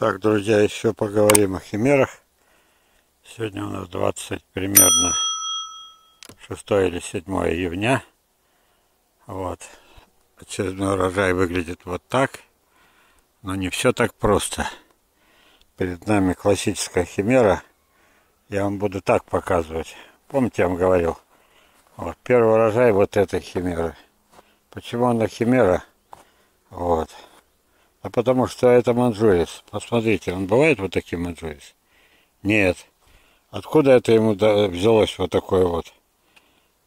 Так, друзья, еще поговорим о химерах. Сегодня у нас 20 примерно 6 или 7 июня. Вот. Очередной урожай выглядит вот так. Но не все так просто. Перед нами классическая химера. Я вам буду так показывать. Помните, я вам говорил? Вот, первый урожай вот этой химеры. Почему она химера? А потому что это манжурис. Посмотрите, он бывает вот таким манжурис? Нет. Откуда это ему взялось вот такое вот?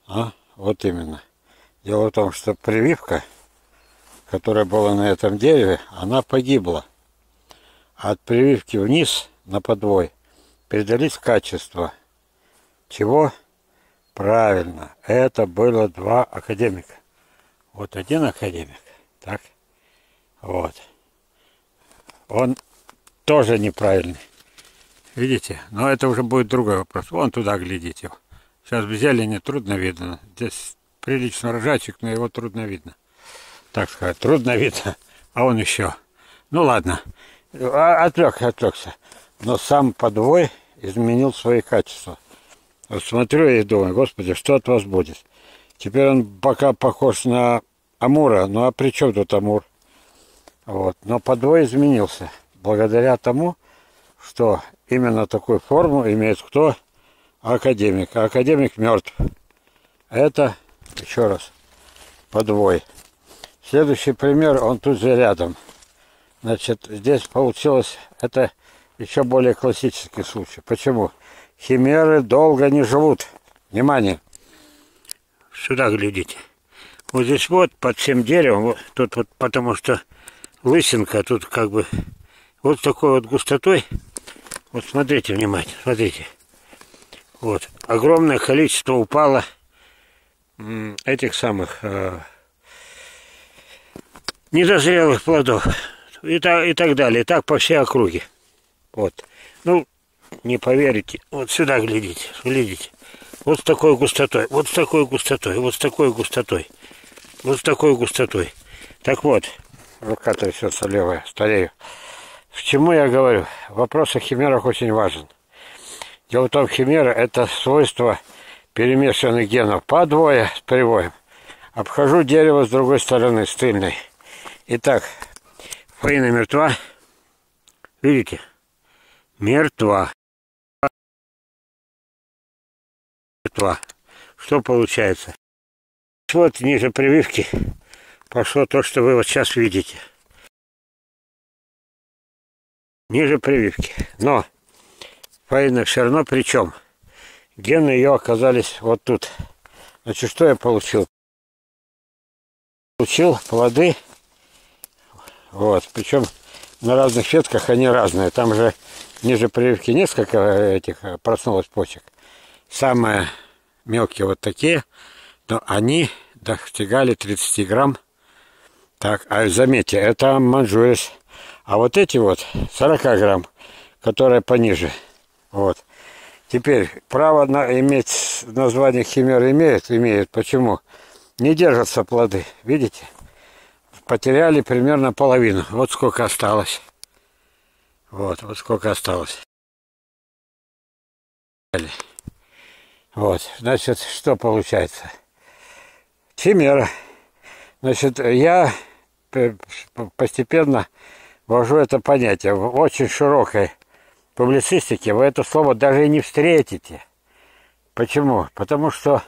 А? Вот именно. Дело в том, что прививка, которая была на этом дереве, она погибла. А от прививки вниз на подвой передались качества. Чего? Правильно. Это было два академика. Вот один академик, так? Вот он тоже неправильный. Видите? Но это уже будет другой вопрос. Вон туда глядите. Сейчас в зелени трудно видно. Здесь прилично рожачек, но его трудно видно. Так сказать, трудно видно. А он еще. Ну ладно. А, отвлекся, отвлекся. Но сам подвой изменил свои качества. Вот смотрю и думаю, господи, что от вас будет? Теперь он пока похож на Амура. Ну а при чем тут Амур? Вот. Но подвой изменился благодаря тому, что именно такую форму имеет кто? Академик. А академик мертв. Это, еще раз, подвой. Следующий пример, он тут же рядом. Значит, здесь получилось, это еще более классический случай. Почему? Химеры долго не живут. Внимание! Сюда глядите. Вот здесь вот, под всем деревом, вот, тут вот, потому что лысинка тут как бы вот такой вот густотой. Вот смотрите внимательно, смотрите. Вот, огромное количество упало этих самых э, недозрелых плодов и так, и так далее, и так по всей округе. Вот. Ну, не поверите, вот сюда глядите, глядите. Вот с такой густотой, вот с такой густотой, вот с такой густотой, вот с такой густотой. Так вот, рука трясется левая, старею. К чему я говорю? Вопрос о химерах очень важен. Дело в том, химера – это свойство перемешанных генов по двое с привоем. Обхожу дерево с другой стороны, с тыльной. Итак, фаина мертва. Видите? Мертва. Мертва. Что получается? Вот ниже прививки пошло то, что вы вот сейчас видите. Ниже прививки. Но Фаина все равно причем гены ее оказались вот тут. Значит, что я получил? Получил плоды. Вот, причем на разных ветках они разные. Там же ниже прививки несколько этих э, проснулось почек. Самые мелкие вот такие, но они достигали 30 грамм так, а заметьте, это манжурис. А вот эти вот 40 грамм, которые пониже. Вот. Теперь, право на, иметь название химер имеют? Имеют. Почему? Не держатся плоды. Видите? Потеряли примерно половину. Вот сколько осталось. Вот, вот сколько осталось. Вот, значит, что получается? Химера. Значит, я постепенно ввожу это понятие. В очень широкой публицистике вы это слово даже и не встретите. Почему? Потому что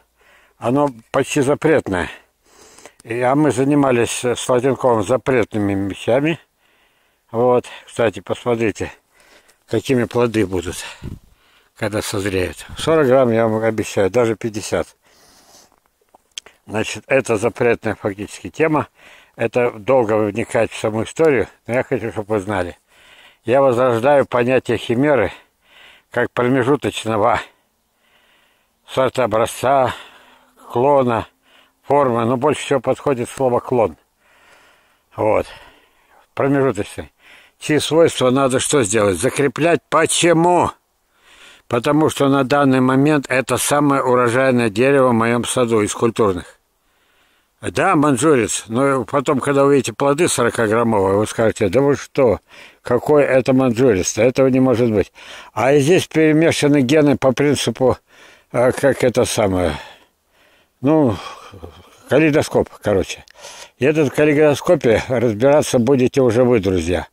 оно почти запретное. И, а мы занимались с Латинковым запретными вещами. Вот, кстати, посмотрите, какими плоды будут, когда созреют. 40 грамм я вам обещаю, даже 50. Значит, это запретная фактически тема это долго вникать в саму историю, но я хочу, чтобы вы знали. Я возрождаю понятие химеры как промежуточного сорта образца, клона, формы, но больше всего подходит слово клон. Вот. Промежуточный. Чьи свойства надо что сделать? Закреплять. Почему? Потому что на данный момент это самое урожайное дерево в моем саду из культурных. Да, манжурец, но потом, когда вы видите плоды 40-граммовые, вы скажете, да вы что, какой это манжурец, этого не может быть. А здесь перемешаны гены по принципу, а, как это самое, ну, калейдоскоп, короче. И этот калейдоскопе разбираться будете уже вы, друзья.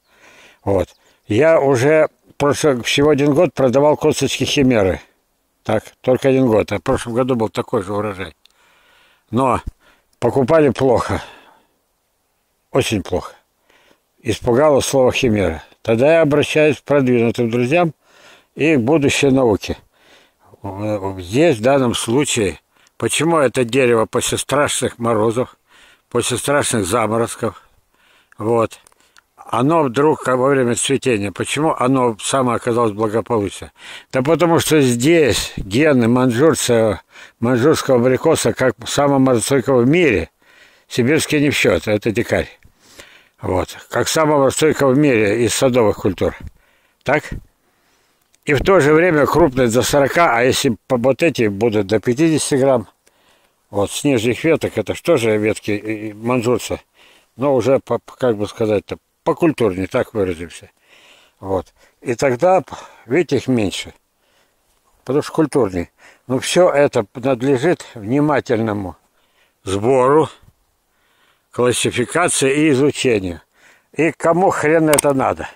Вот. Я уже прошлый, всего один год продавал косточки химеры. Так, только один год. А в прошлом году был такой же урожай. Но покупали плохо. Очень плохо. Испугало слово химера. Тогда я обращаюсь к продвинутым друзьям и к будущей науке. Здесь в данном случае, почему это дерево после страшных морозов, после страшных заморозков, вот, оно вдруг во время цветения, почему оно самое оказалось благополучно? Да потому что здесь гены манжурца, манжурского абрикоса, как самого морозостойкого в мире, сибирский не в счет, это дикарь. Вот, как самого стойкого в мире из садовых культур. Так? И в то же время крупные до 40, а если вот эти будут до 50 грамм, вот, с нижних веток, это что же ветки манжурца, но уже, по, как бы сказать-то, покультурнее, так выразимся. Вот. И тогда, видите, их меньше. Потому что культурнее. Но все это надлежит внимательному сбору, классификации и изучению. И кому хрен это надо?